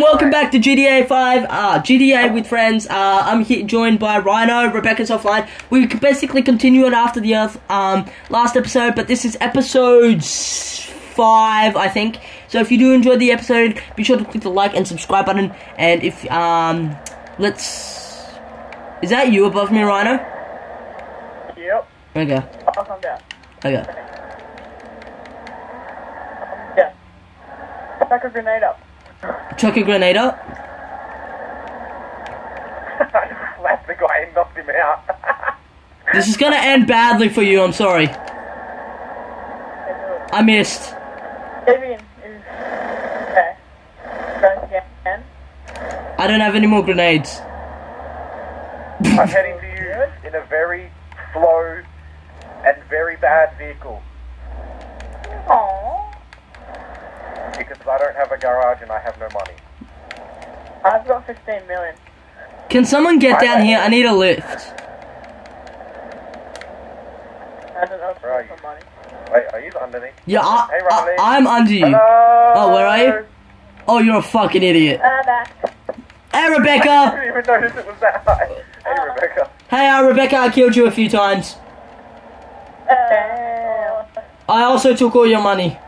Welcome back to GTA 5, uh, GTA with friends. Uh, I'm here joined by Rhino, Rebecca's offline. We could basically continue it after the uh, um, last episode, but this is episode 5, I think. So if you do enjoy the episode, be sure to click the like and subscribe button. And if, um, let's. Is that you above me, Rhino? Yep. Okay, I'll come down. okay. Yeah. Back a grenade up. Chuck a grenade up. I the guy and knocked him out. This is gonna end badly for you, I'm sorry. I missed. Vivian is okay. Again. I don't have any more grenades. I'm heading to you in a very slow and very bad vehicle because I don't have a garage and I have no money. I've got 15 million. Can someone get down here? I need a lift. I don't know if Where are you? some money. Wait, are you underneath? Yeah, I, Hey, Riley. I, I'm under you. Hello? Oh, where are you? Oh, you're a fucking idiot. Uh, back. Hey, I Rebecca! didn't even notice it was that high. Hey, Rebecca. Hey, uh, Rebecca, I killed you a few times. Uh, I also took all your money.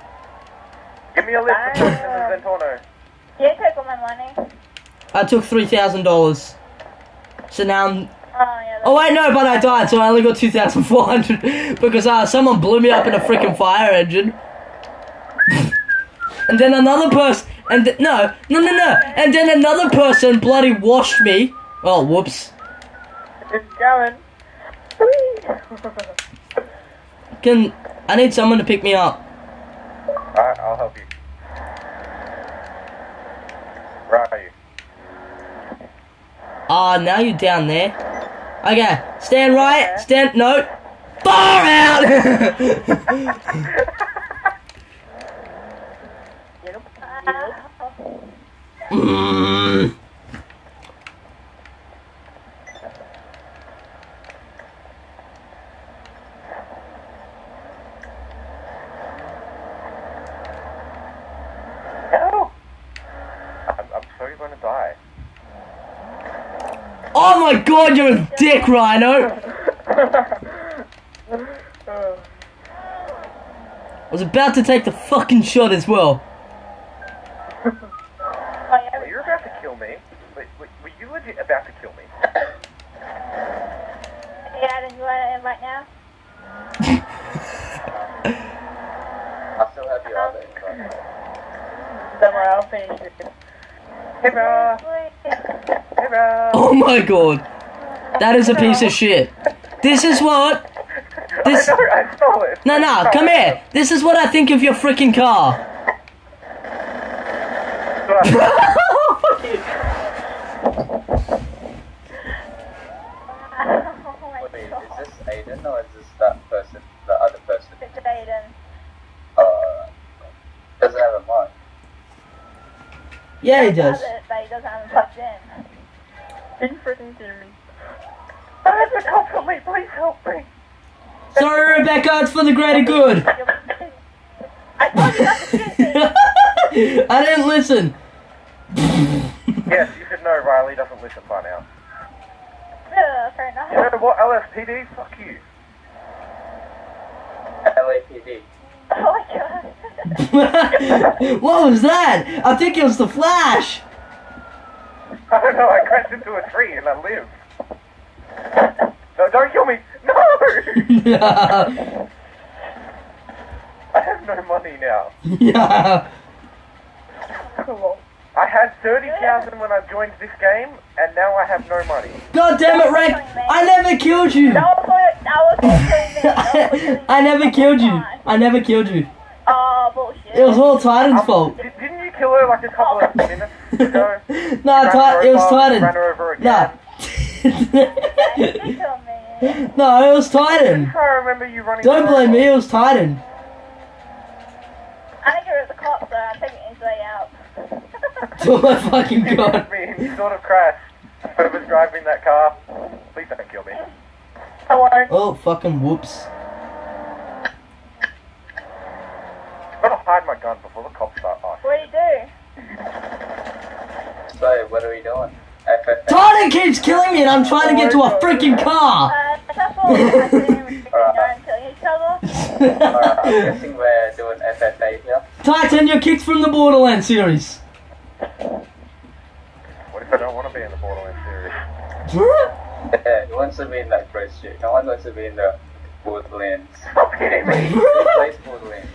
Give me a lift for Tristan and Zentorno. You take all my money. I took $3,000. So now I'm... Oh, yeah. Oh, wait, no, but I died, so I only got 2,400 because uh, someone blew me up in a freaking fire engine. and then another person... And th- no, no, no, no. And then another person bloody washed me. Oh, whoops. it's going. Can... I need someone to pick me up. Alright, I'll help you. Where are you? Ah, now you're down there. Okay, stand right, stand, no. Far out! Mm. No! I'm, I'm so going to die. Oh my god, you're a dick, Rhino! I was about to take the fucking shot as well. Wait, yeah. you're about to kill me? Wait, wait, were you legit about to kill me? Yeah, then you want to invite now? I still have your other invite. don't I'll finish it. Hey, bro! Hey, bro! Oh my god. That is a piece of shit. This is what. This. I know, I stole it. No, no, come here. This is what I think of your freaking car. oh my Wait, god. is this Aiden or is this that person, the other person? It's Aiden. Uh, doesn't have a mic. Yeah, he does. it, but he doesn't have it plugged in. Didn't freaking hear me. There's a cop for me, please help me. Sorry, Rebecca, it's for the greater good. I told you not to shoot me. I didn't listen. Yes, you should know Riley doesn't listen by now. Ugh, fair enough. You know what, LSPD? Fuck you. LAPD. Oh my god. what was that? I think it was the flash. I don't know, I crashed into a tree and I lived. No, don't kill me! No! yeah. I have no money now. Yeah. Cool. I had 30,000 when I joined this game, and now I have no money. God damn it, Rick! I never killed you. That was what, that was what. That was what killing me. I never killed you. I never killed you. Oh, bullshit. It was all Titan's um, fault. Did, didn't you kill her like a couple of oh. minutes ago? no, You ran Ti- her it was over, Titan. Ran her over again. No. You killed me. no, it was Titan. I remember you running. Don't blame me, it was Titan. I think it was the cops, so I'm taking it way out. Oh my fucking You god. hit me. You sort of crashed. Whoever's driving that car, please don't kill me. I won't. Oh, fucking whoops. I'm gonna hide my gun before the cops start asking. What do you do? So, what are we doing? FFA? Titan keeps killing me and I'm trying to get to a freaking car! Uh, that's all I didn't really know until each other. Alright, I'm guessing we're doing FFA here. Titan, you're kicked from the Borderlands series. What if I don't want to be in the Borderlands series? Yeah, who wants to be in that first shit? No one wants to be in the Borderlands. Stop hitting me! Who plays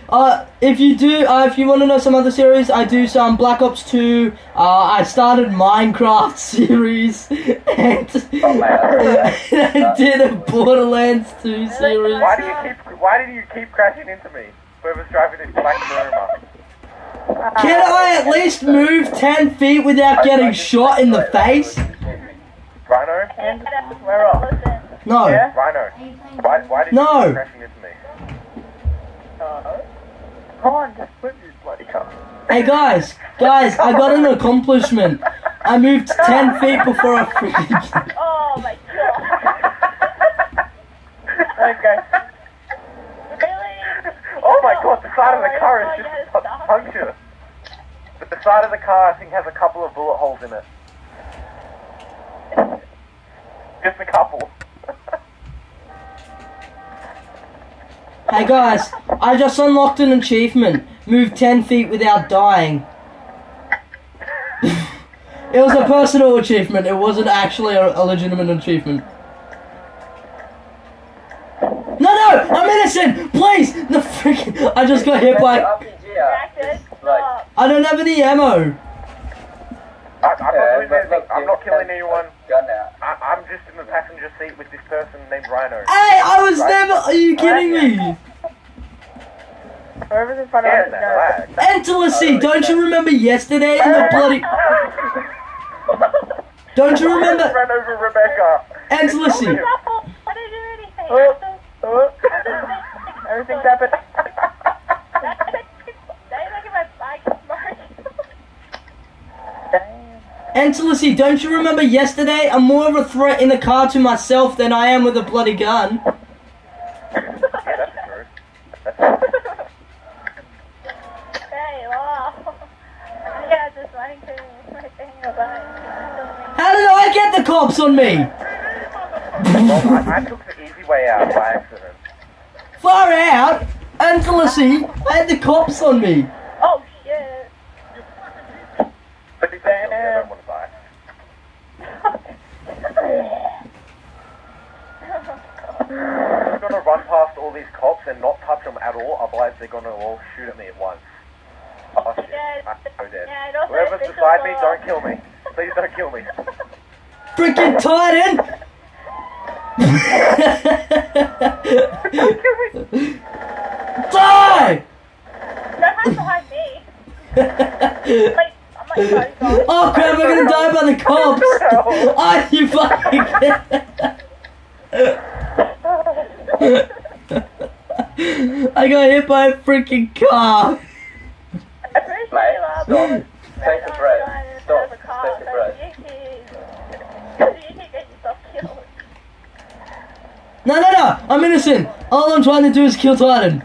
Uh, if you do, uh, if you want to know some other series, I do some Black Ops 2. Uh, I started Minecraft series, and Oh, man. I did a Borderlands 2 series. Why do you keep? Why do you keep crashing into me? Whoever's driving this black Burma. Can I at least move 10 feet without getting shot in the face? Rhino? And Where off? No. Yeah? Rhino. Why, why did No. you keep crashing into me? Come on, just flip you bloody cunt. Hey guys, guys, I got an accomplishment. I moved 10 feet before I freaking. oh my god. okay. Really? Oh my oh, god, the side of the oh, car oh, is just a puncture. But the side of the car, I think, has a couple of bullet holes in it. Just a couple. Hey guys, I just unlocked an achievement. Move 10 feet without dying. it was a personal achievement, it wasn't actually a, a legitimate achievement. No, no! I'm innocent! Please! The freaking. I just got hit by. RPG, yeah. Practice. It's like, Stop. I don't have any ammo. I, I'm not doing but anything. look, I'm you not killing anyone. Gun out. I, I'm just in the passenger seat with this person named Rhino. Hey, I was never. Are you kidding me? Whoever's in front of Yeah, us, that no. lag. Entelacy, don't you remember yesterday in the bloody. Don't you remember? Ran over Rebecca. Entelacy. Stop. I didn't do anything. Oh, oh, everything's happened. They look at my bike mark. Entelacy, don't you remember yesterday? I'm more of a threat in the car to myself than I am with a bloody gun. How did I get the cops on me? Well, I, I took the easy way out by accident. Far out. Entelacy, I had the cops on me. Oh shit. But if I kill me, I don't want to die. I'm gonna run past all these cops and not touch them at all, otherwise they're gonna all shoot at me at once. Oh shit, I'm so dead. Whoever's beside me, don't kill me. Please don't kill me. Freaking Titan. Die! Don't hide behind me. Like, I'm like, sorry, sorry. Oh crap, I'm gonna die by the cops! Oh, you fucking I got hit by a freaking car! I'm pretty sure Mate, you are, stop. Take a breath. Stop. Instead of a car, Take a breath. you can- so you can get yourself killed. No, no, no! I'm innocent! All I'm trying to do is kill Titan!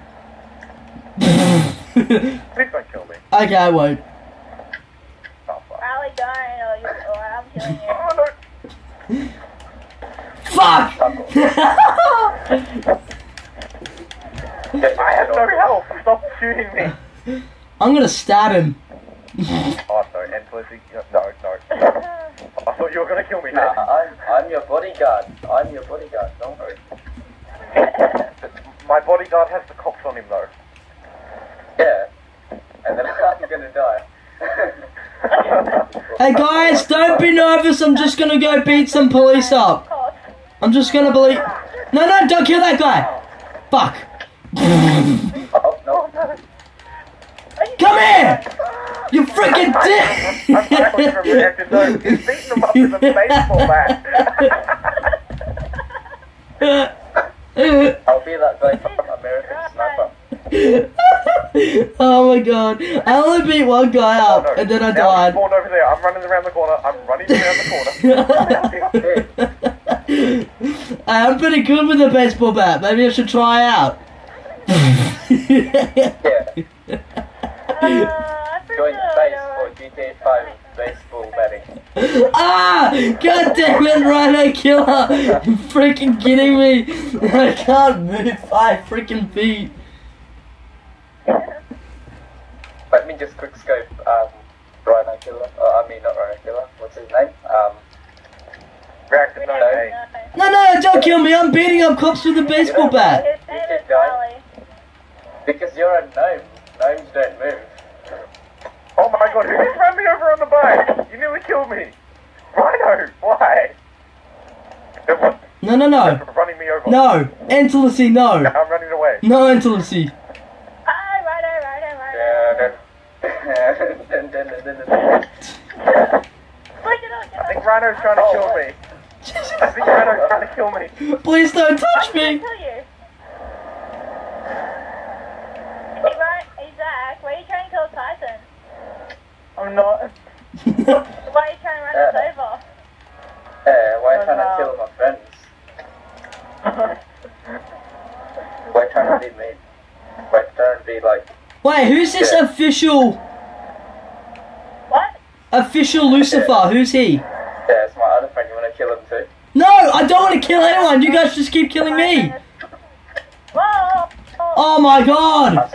Please don't kill me. okay, I won't. Oh, fuck. Rally don't, or, you, or I'm killing you. Oh, no. Fuck! I have no health. Stop shooting me. I'm gonna stab him. Oh, sorry. And Felicity, no, no. no. I thought you were gonna kill me. Nah, I'm, I'm your bodyguard. I'm your bodyguard. Don't worry. My bodyguard has the cops on him, though. Yeah. And then I'm gonna die. Hey guys, don't be nervous, I'm just gonna go beat some police up. I'm just gonna believe. No, no, don't kill that guy! Fuck! oh, no. Come here! You freaking I'm finally from dick! reacting. No, he's beating him up with a baseball bat. I'll be that guy from American Sniper. oh my god. I only beat one guy Oh, up, no. and then I Now died. spawned over there. I'm running around the corner. I'm running around the corner. I'm pretty good with a baseball bat. Maybe I should try out. Yeah. Uh, I'm Join sure base for GTA 5 baseball batting. Ah! God damn it, Rhino Killer! You're freaking kidding me! I can't move five freaking feet. Let me just quick scope um, Rhino Killer. Uh, I mean, not Rhino Killer. What's his name? Um, Reactive no, No. No, no, don't kill me! I'm beating up cops with a baseball bat! His name This is guy? Charlie. because you're a gnome. Gnomes don't move. Oh my god, who just ran me over on the bike? You nearly killed me. Rhino, why? It was No, no, no. running me over. No! Intimacy, no! I'm running away. No at I think Rhino's trying to kill me. I think Rhino's trying to kill me. Please don't touch I'll me! kill you. Hey, right, hey, Zach, why are you trying to kill Tyson? I'm not. Why are you trying to run us uh, over? Hey, why are you trying to kill my friends? Why are you trying to be mean? Why are you trying to be like, Wait, who's this Yeah. official? What? Official Lucifer? Who's he? yeah, it's my other friend, you want to kill him too? No, I don't want to kill anyone. You guys just keep killing oh me. Whoa! Oh my god.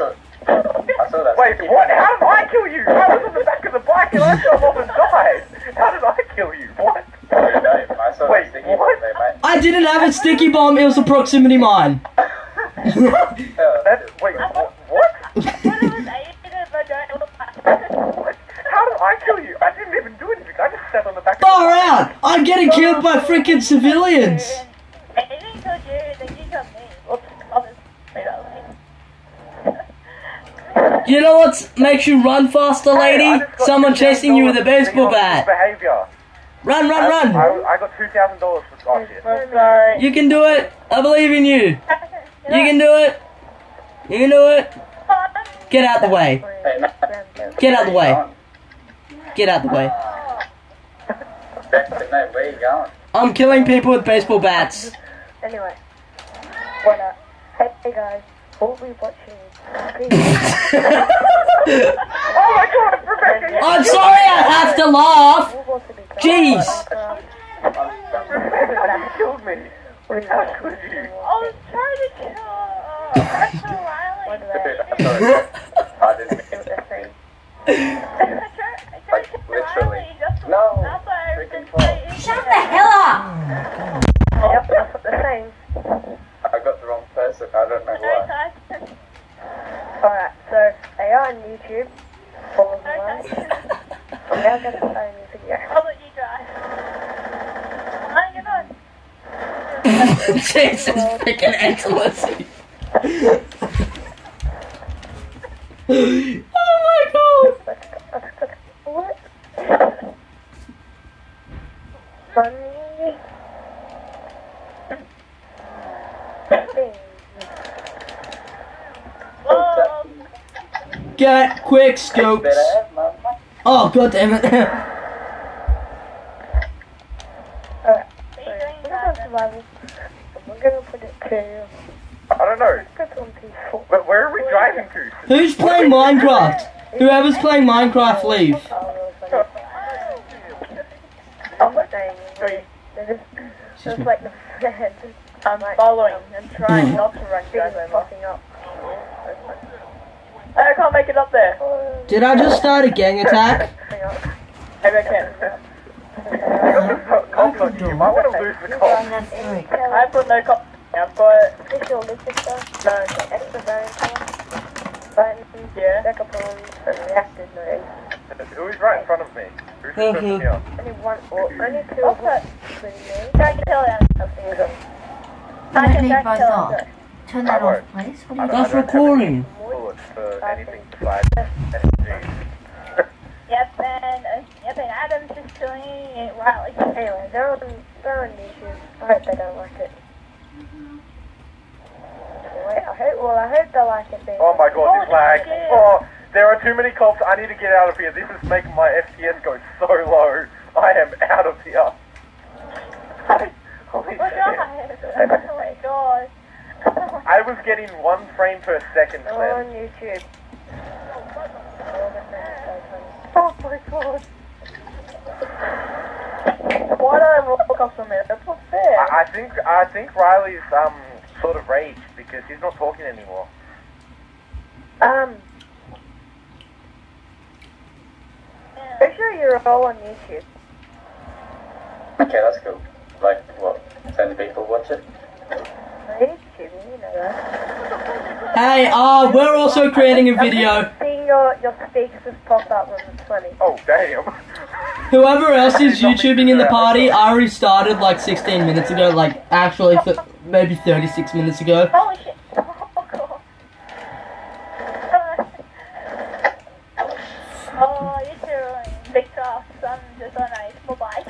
I saw, I saw that. Wait, what? How did I kill you? I was on the back of the bike and I fell off and died. How did I kill you? What? No, I saw Wait, what? man there, mate. I didn't have a sticky bomb. It was a proximity mine. Yeah, That, wait, what? what? What it was aided, but don't look like What? How did I kill you? I didn't even do anything. I just sat on the back of Far out. I'm getting killed by freaking civilians. And he didn't kill you, then you killed me. Oops, obviously. You know what makes you run faster, lady? just got Someone chasing you with a baseball on bat. Behavior. Run, run, I, run. I, I got two thousand dollars for shit. I'm sorry. You can do it. I believe in you. You can do it. You can do it. Get out the way. Get out the way. Get out the way. Back to where you going? I'm killing people with baseball bats. Anyway. What up? Hey, hey guys. We'll be watching. Oh my god, Rebecca! I'm sorry I have to laugh. We'll also be Jeez. Rebecca, you killed me. How could you? I was trying to kill uh, Rachel Riley. Dude, I'm sorry. I didn't mean to. I tried, I tried Like, to kill literally. Riley just No. That's why I Freaking was fuck. saying. Shut the hell up! Yep, that's what they're saying. I got the wrong person. I don't know No, why. Tyson. Alright, so they are on YouTube. Follow No, them Tyson. I'm now going to play a new video. I'll let you drive. Fine, you're not. Jesus freaking intimacy. oh my god. What? Funny. Thing. Whoa. Get quick scopes. Oh god damn it. I don't know. Let's go to one. But where are we driving to? Who's playing Minecraft? Whoever's playing Minecraft, leave. Oh. I'm not saying just, just like the they're I'm following and trying not to run things guys over. popping up. I can't make it up there. Did I just start a gang attack? Hang on. Maybe I can. Cops on you. You might want to lose the cops. I put no cop. I've got official Lucifer, no, extra buttons, yeah, backup on, and reacted noise. Who is right in front of me? Who's the person here? Only one, or only two of us, including Try to kill him. have things on. Let Tyson, me try to buzz kill off. him. Turn that off, please. What are you That's recording. Bullets for anything besides SMGs. Yep, and uh, yep, and Adam's just killing Riley. Anyway, they're on, they're on YouTube. I hope they don't like it. Wait, well, I hope they like it. Being Oh my god, this lag. Oh, there are too many cops. I need to get out of here. This is making my FPS go so low. I am out of here. Holy Oh shit. Oh my god. I was getting one frame per second, They're on YouTube. Oh, that's so funny. Oh my god. helicopter on me. That's not fair. I, I think I think Riley's um sort of rage because he's not talking anymore. Um, pretty sure you're all on YouTube. Okay, that's cool. Like, what? 10 people watch it? On YouTube, you know that. Hey, uh, we're also creating a video. Seeing your, your speakers pop up when it's funny. Oh damn! Whoever else is YouTubing in the party, I already started like 16 minutes ago, like actually th- maybe 36 minutes ago. Oh, Holy shit. Oh, God. oh, you two big talks. I'm just on a small bike.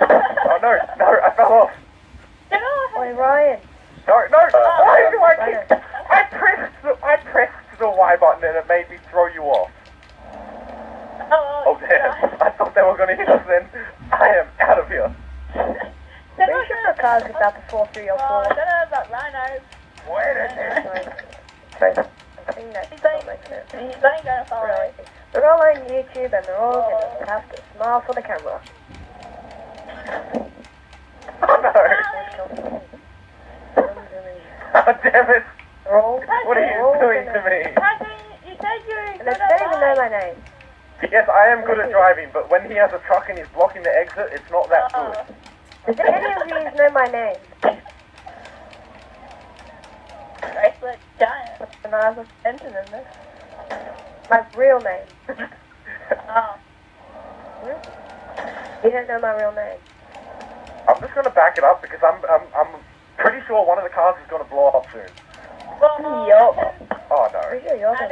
oh no, no, I fell off. Get off. Wait, Ryan. No, no! Why do I Ryan. keep? I pressed the I pressed the Y button and it made me throw you off. Oh, Oh damn! I thought they were gonna hit us then. I am out of here. Pretty sure the car's about to fall through your Oh, floor. I don't know about Rhino. Wait a minute. Sorry. I think that He's like, makes sense. he's only gonna follow Really. it. They're all on YouTube and they're all gonna oh. have to smile for the camera. Oh no! Oh damn it! They're all, What are they're all you doing gonna- to me? Cousin, you said you And were they gonna don't even know buy. my name. Yes, I am good at driving, but when he has a truck and he's blocking the exit, it's not that Oh. good. Does any of you know my name? Giant. And I was mentioned in this. My real name. Oh. You don't know my real name. I'm just gonna back it up because I'm I'm, I'm pretty sure one of the cars is gonna blow up soon. Well, Yo. Oh no. Pretty sure yours is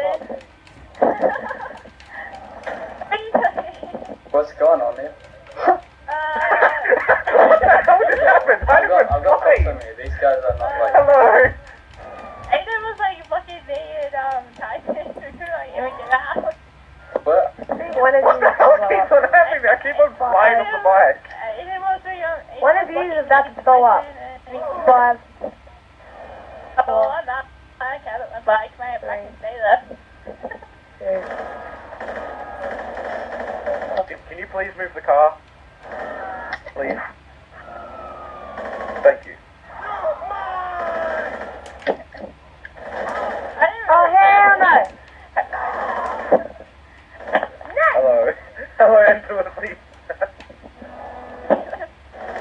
What's going on here? uh, How just happened? I I've got, didn't I've got die. cops on. These guys are not like... Hello. Aiden was like fucking me and um Tyson. We couldn't like even get out. What? One of you is What keeps on happening? I keep on flying off the bike. Aiden was like um. Aiden One of was you fucking is about to me, blow up. Tyson, and- five. Oh, I'm not. I can't at my bike, man. I can stay there. Can, can you please move the car? Please. Thank you. I didn't Oh hell no! Hello. Hello, Angela, please.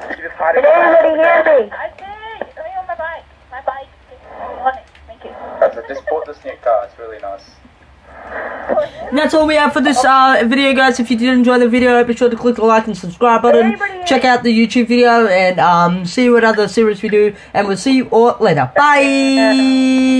you just hide Can it. anybody hear me? I think. Let me on my bike. My bike. is on it. Thank you. Guys, I just bought this new car. It's really nice. And that's all we have for this uh, video, guys. If you did enjoy the video, be sure to click the like and subscribe button. Check out the YouTube video and um, see what other series we do. And we'll see you all later. Bye.